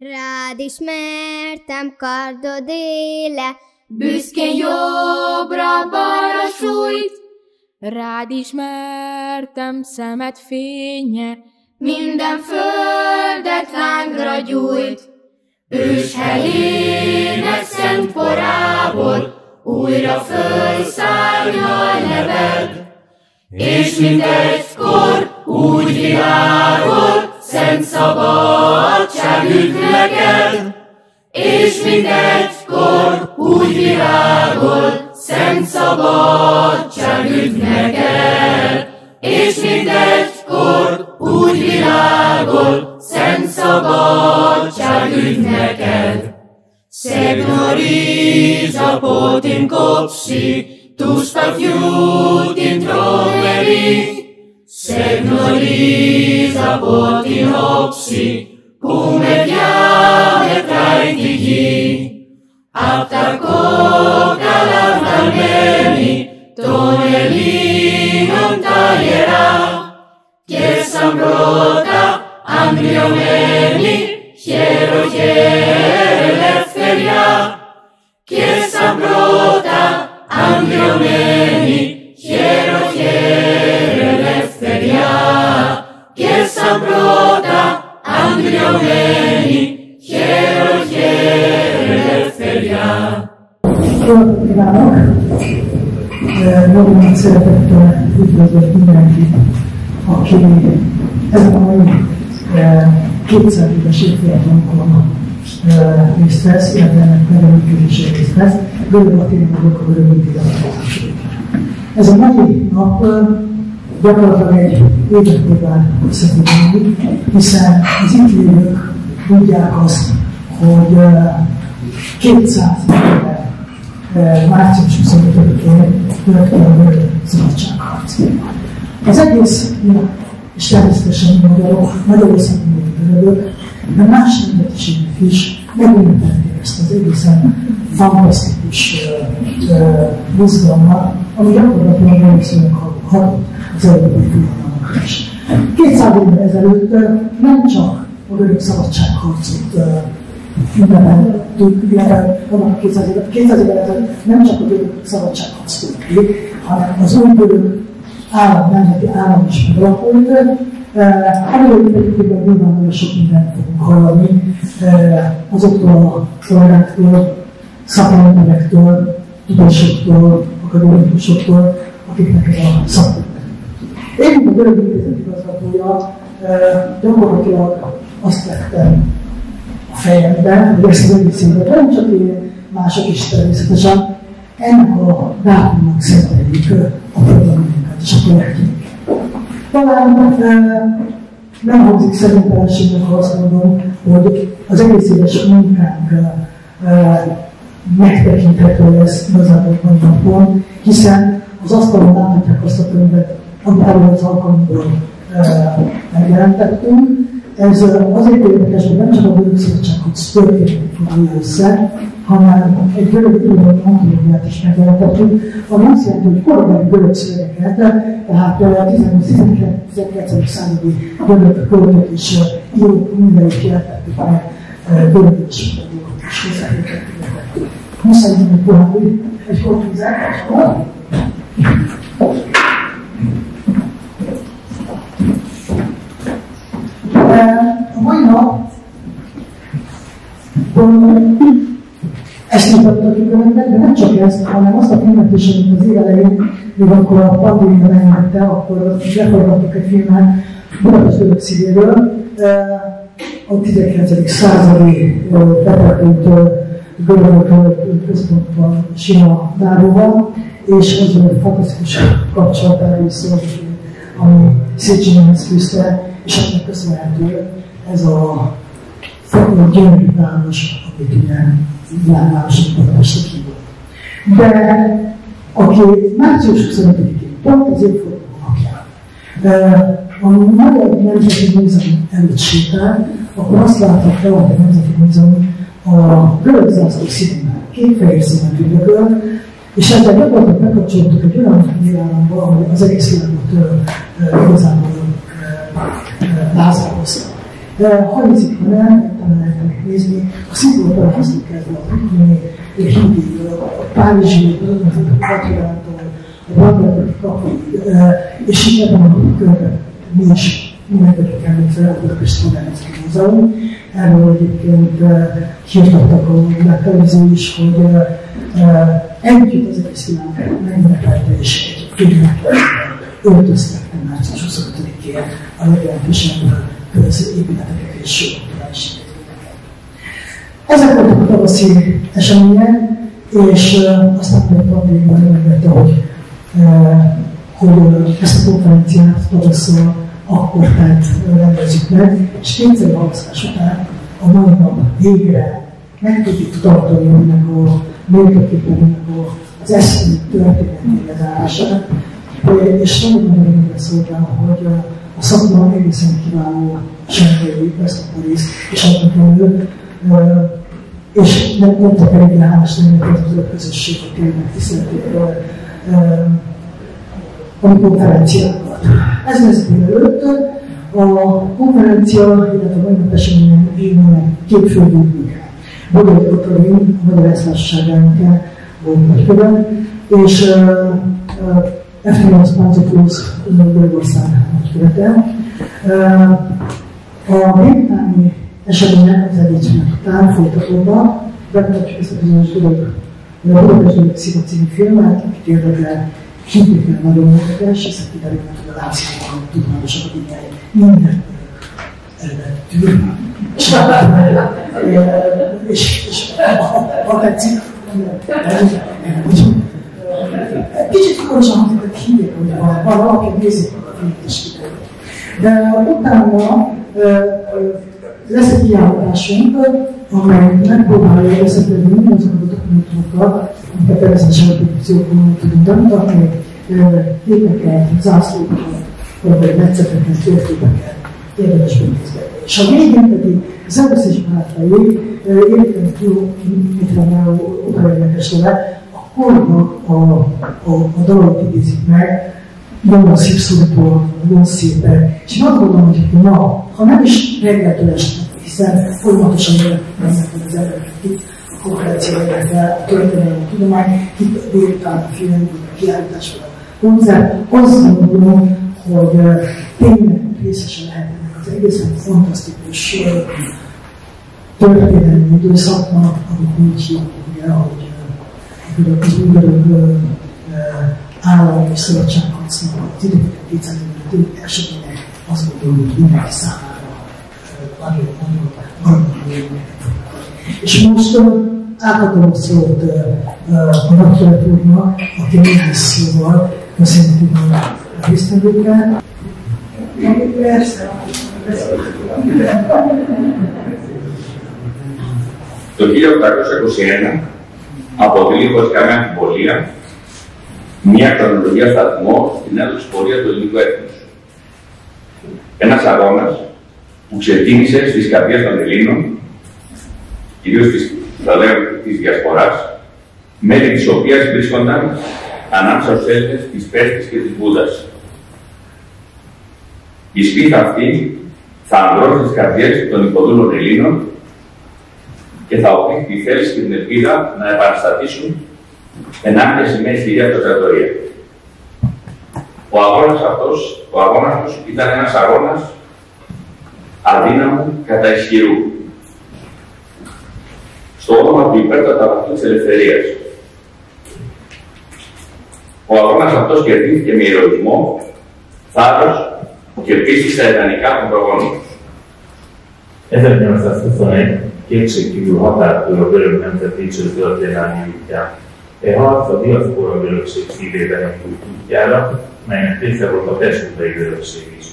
Rád ismertem kardod éle, büszkén jobbra-balra sújt. Rád ismertem szemet fénye, minden földet lángra gyújt. Ős Helének szent porából újra fölszárnyal neved, és mint egykor úgy világol, szent szabadság üdv neked, és mint από την όψη που με διάμετράει τη γη. Απ' τα κόκαλα βγαλμένη των Ελλήνων τα ιερά και σαν πρώτα αμπριωμένη Chiesam rota, ambriomeni, hiero hiere leferia. Jó kívánok! Nagy szeretettel üdvözlök mindenkit, aki ezen a mai 200 éves évfordulónkon részt vesz, illetve ennek megemlítésére részt vesz. Görög Attila vagyok a Görög Ez a mai nap gyakorlatilag egy próbál összefoglalni, hiszen az itt lévők tudják azt, hogy 200 éve március 25-én következő a görög szabadságharc. Az egész, és természetesen magyarok, Magyarországon görögök, de más nemzetiségek is megünnepelték ezt az egészen fantasztikus mozgalmat, ami gyakorlatilag Magyarországon hatott az európai forradalmakra is. 200 évvel ezelőtt nem csak a görög szabadságharcot ünnepeltük, vannak 200 évvel, 200 évvel ezelőtt nem csak a görög szabadságharc tört ki, hanem az új görög állam, nemzeti állam is megalakult, Amiről egyébként nyilván nagyon sok mindent fogunk hallani azoktól a szolgáktól, szakemberektől, tudósoktól, akadémikusoktól, akiknek ez a szakmát. Én, mint a görög intézet igazgatója, gyakorlatilag azt vettem a fejembe, hogy ezt az egész évet nem csak én, mások is természetesen, ennek a dátumnak szenteljük a programunkat a projektjünket. Talán nem hangzik szerintelenségnek, ha azt mondom, hogy az egész éves munkánk megtekinthető lesz igazából mai napon, hiszen az asztalon láthatják azt a könyvet, amit az alkalomból megjelentettünk. Ez azért érdekes, hogy nem csak a görög szabadsághoz történetét foglalja össze, hanem egy görög irodalmi antológiát is megjelentettünk, ami azt jelenti, hogy korábbi görög szövegeket, tehát a 19. századi görög költők és írók mindenit jelentettük meg görög és hozzájöttek. Muszáj hogy egy kortúzát, ezt mutattak ki de nem csak ezt, hanem azt a filmet is, amit az évelején, még akkor a pandémia megengedte, akkor leforgattuk egy filmet Budapest görög szívéről, a 19. századi betekintő görögök központban Sima Náróval, és az egy fantasztikus kapcsolatára is szólt, ami Széchenyihez fűzte, és ennek köszönhető ez a gyönyörű város, amit ugye világvárosi Budapestre hívott. De aki március 25-én, pont az évforduló napján, a Magyar Nemzeti Múzeum előtt sétál, akkor azt láthatja, hogy a Nemzeti Múzeum a görög zászló színűvel, két fehér színen üldögöl, és ezzel gyakorlatilag bekapcsolódtuk egy olyan világba, ahol az egész világot igazából lázározta. Ha nézik, ha nem, talán lehet megnézni, a szigorúan hoztuk kezdve a Brüggéni, a Hídi, a Párizsi, a Katrától, a Bagdadi kapig, és ebben a körben mi is mindenkinek említve a Budapest Múzeum. Erről egyébként hirdettek a megfelelőző is, hogy együtt az egész világ megünnepelte és egy filmet öltöztek március 25-én a legjelentősebb középületeket és kulturális Ezek voltak a tavaszi események, és aztán még pandémiában említette, hogy, hogy ezt a konferenciát tavasszal akkor tehát rendezzük meg, és kétszer választás után a mai nap végre meg tudjuk tartani ennek a méltóképpen az eszmű történeti lezárását, és nagyon nagyon örömmel szóltam, hogy a szakma egészen kiváló senkei ezt a polisz, és adnak elő, és nem, nem tudok elég hálás lenni az a közösség, hogy tényleg megtisztelték a konferenciákat. Ez lesz délelőtt. A konferencia, illetve a nap eseményen végül két fő végül. Bogai Katalin, a Magyar Esztársaság elnöke volt nagykövet, és uh, uh, F-8 Panzerflusz Görögország nagykövete. A délutáni események az egyébként után folytatódva, bemutatjuk ezt a bizonyos görög Budapest Sziva című filmet, akit érdekel, hívjuk nagyon érdekes, hiszen kiderülnek, hogy a Lábszínban tudományos akadémiai minden eredetű. És, és ha tetszik, Kicsit is hangzik, hívják, hogy van, valaki nézik a filmet. De utána lesz egy kiállításunk, amely megpróbálja összetevni mindazokat a dokumentumokat, amiket természetesen a produkciókon tudunk bemutatni, képeket, zászlókat, vagy recepteket, térképeket érdemes megnézni. És a végén pedig az először is barátai érdekelni jó, mit van a operáját le, kornak a, a, a dalot idézik meg, nagyon szép szóltól, nagyon szépen. És én azt gondolom, hogy na, ha nem is reggeltől hiszen folyamatosan jönnek az emberek itt, a konferencia érdekel, a történelmi tudomány, itt délután a film, a kiállítás, a koncert, azt gondolom, hogy tényleg részesen lehetnek az egészen fantasztikus történelmi időszaknak, amit úgy hívjuk, ugye, ahogy az új állam és szövetségharcnak a 12. események azt gondolom, hogy mindenki számára nagyon-nagyon nagyon És most átadom a szót a nagykövet úrnak, aki néhány szóval köszönjük a résztvevőkkel. Persze. Το 1821 αποτελεί χωρίς καμία αμφιβολία μια χρονολογία σταθμό στην έντοξη πορεία του ελληνικού έθνους. Ένας αγώνας που ξεκίνησε στις καρδιές των Ελλήνων, κυρίως της διασποράς, μέλη τη οποία βρίσκονταν ανάμεσα στους Έλληνες τη Πέστης και τη Βούδα. Η σπίθα αυτή θα ανδρώσει τις καρδιές των υποδούλων Ελλήνων και θα οφείλει τη θέληση και την ελπίδα να επαναστατήσουν ενάντια σε μια ισχυρή αυτοκρατορία. Ο αγώνας αυτός, ο αγώνας τους ήταν ένας αγώνας αδύναμου κατά ισχυρού. Στο όνομα του υπέρτατα της ελευθερίας. Ο αγώνας αυτός κερδίθηκε με ηρωισμό, θάρρος και επίσης στα ιδανικά των προγόνων. 1921 kétségkívül határtól a görög nemzet dicső történelmi útján. E harc a diaszpora görögség szívében indult útjára, melynek része volt a testudai görögség is.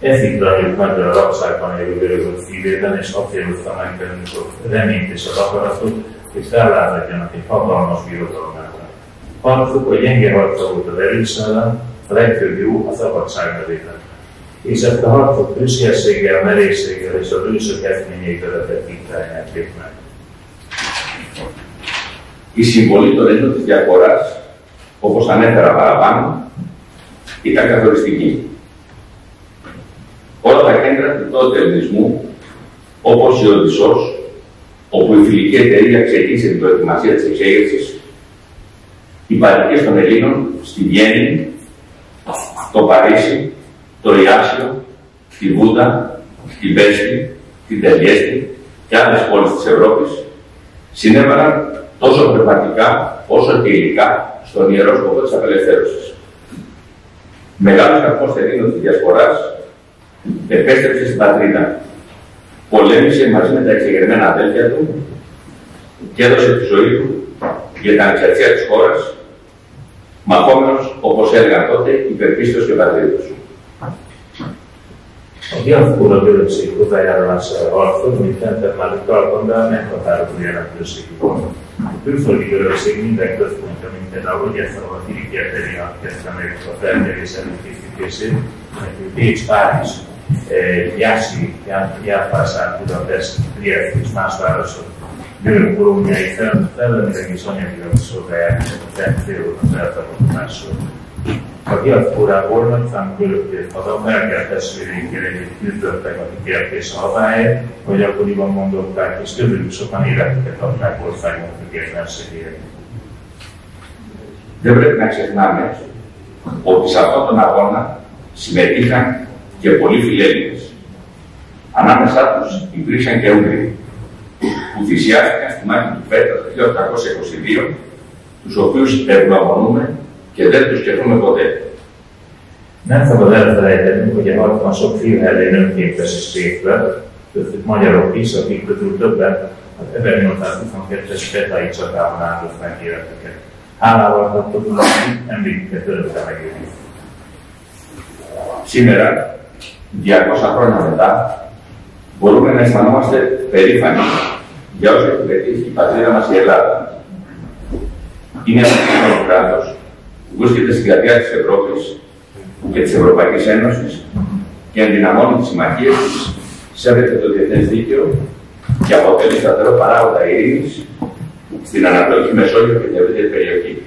Ez itt nagyon a rakságban élő görögök szívében, és azt célozta meg bennük a reményt és az akaratot, és rálázadjanak egy hatalmas birodalom ellen. Harcuk a gyenge harca volt az erős ellen, a legfőbb jó a szabadság nevében és ezt a harcot hűségességgel, merészséggel és a bősök eszményeit vezetett nyerték meg. Η συμβολή των Ελλήνων της διαφοράς, όπως ανέφερα παραπάνω, ήταν καθοριστική. Όλα τα κέντρα του τότε ελληνισμού όπως η Οδυσσός, όπου η φιλική εταιρεία ξεκίνησε την προετοιμασία της εξέγερσης, οι παρικίες των Ελλήνων στη Βιέννη, το Παρίσι, το Ιάσιο, τη Βούτα, την Πέστη, την Τελιέστη και άλλες πόλεις της Ευρώπης συνέβαλαν τόσο πνευματικά όσο και υλικά στον ιερό σκοπό της απελευθέρωσης. Μεγάλος καρπός Ελλήνων της Διασποράς επέστρεψε στην πατρίδα. Πολέμησε μαζί με τα εξεγερμένα αδέλφια του και έδωσε τη ζωή του για την ανεξαρτησία της χώρας, μαχόμενος, όπως έλεγαν τότε, υπερπίστος και πατρίδος. Ο διαβούλο του Ξύγου θα ήταν ορθό, οπότε θα ήταν το μόνο που θα μπορούσε να κάνει το άρθρο του 2019. Το άρθρο του Ξύγου θα ήταν το άρθρο του 2019. A diaszporából nagy számú görög tért haza, Merkel testvéreinkkel együtt küzdöttek a kikértés hazáért, hogy akkoriban mondották, és közülük sokan életüket adták országunk függetlenségére. Δεν πρέπει να ξεχνάμε ότι σε αυτόν τον αγώνα συμμετείχαν και πολλοί φιλέλληνες. Ανάμεσά τους υπήρξαν και Ούγγροι, που θυσιάστηκαν στη μάχη του Πέτρα το 1822, τους οποίους ευγνωμονούμε και δεν τους σκεφτούμε ποτέ. Να θα βοηθάει να δείτε που για όλα μας οφείλει να είναι μια περισσπίκλα, το που είπε του τότε, έπαιρνε ο τάτου θα μου πέφτει σπέτα ή τσοκά από να άλλα όλα αυτά το πλούσι. Σήμερα, 200 χρόνια μετά, μπορούμε να αισθανόμαστε περήφανοι για όσο έχει πετύχει η πατρίδα μας η Ελλάδα. Είναι ένας κοινό κράτος βρίσκεται στην καρδιά της Ευρώπης και της Ευρωπαϊκής Ένωσης και ενδυναμώνει τις συμμαχίες της, σέβεται το διεθνές δίκαιο και αποτελεί σταθερό παράγοντα ειρήνης στην Ανατολική Μεσόγειο και την ευρύτερη περιοχή.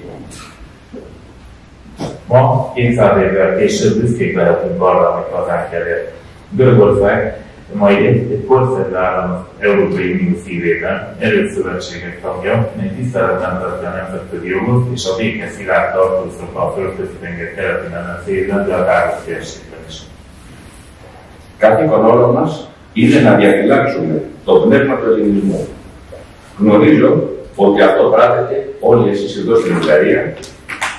Ma, 200 évvel később büszkék lehetünk arra, amit hazánk elért. Görögország majd egy, egy korszerű állam az Európai Unió szívében, erőszövetségek tagja, mely tiszteletben tartja a nemzetközi jogot és a béke szilárd tartóztak a földközi tenger keleti menetében, de a káros térségben is. Καθήκον όλων μας είναι να διαφυλάξουμε το πνεύμα του ελληνισμού. Γνωρίζω ότι αυτό πράτεται όλοι εσείς εδώ στην Ουγγαρία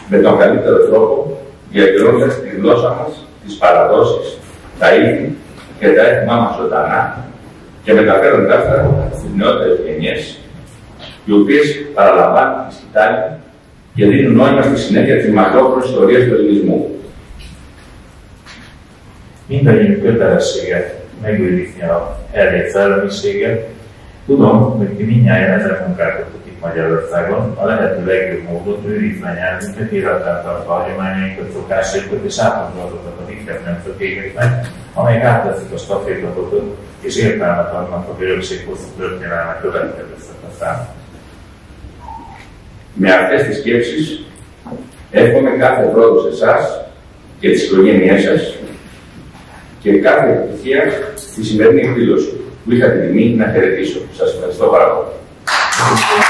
με τον καλύτερο τρόπο, διατηρώντας τη γλώσσα μας, τις παραδόσεις, τα ήθη και τα έθιμά μας ζωντανά και μεταφέροντάς τα στις νεότερες γενιές, οι οποίες παραλαμβάνουν τη σκητάλη και δίνουν νόημα στη συνέχεια της μακρόχρονης ιστορίας του ελληνισμού. Mindannyiunk kötelessége megőrizni a elvét szellemiséget. Tudom, hogy ti mindnyáján ezen munkálkodtok itt με λεφτά εγώ, όλα τη λέγοντα ότι θα ενάνια πλήρω αν πάγκουμε στο κασύμαδο, όμω κάποια φυσικό στο οποίο και συγγραφέα το οποίο εξουθούν. Με αυτέ τι σκέψει. Έχουμε κάποιο τρόπο εσά και τη οικογένεια σα. Και κάθε επιχείρημα στη συνδένη φίλο. Μήχα τη τιμή να χαιρετίσω. Σα ευχαριστώ παραγωγή. Που.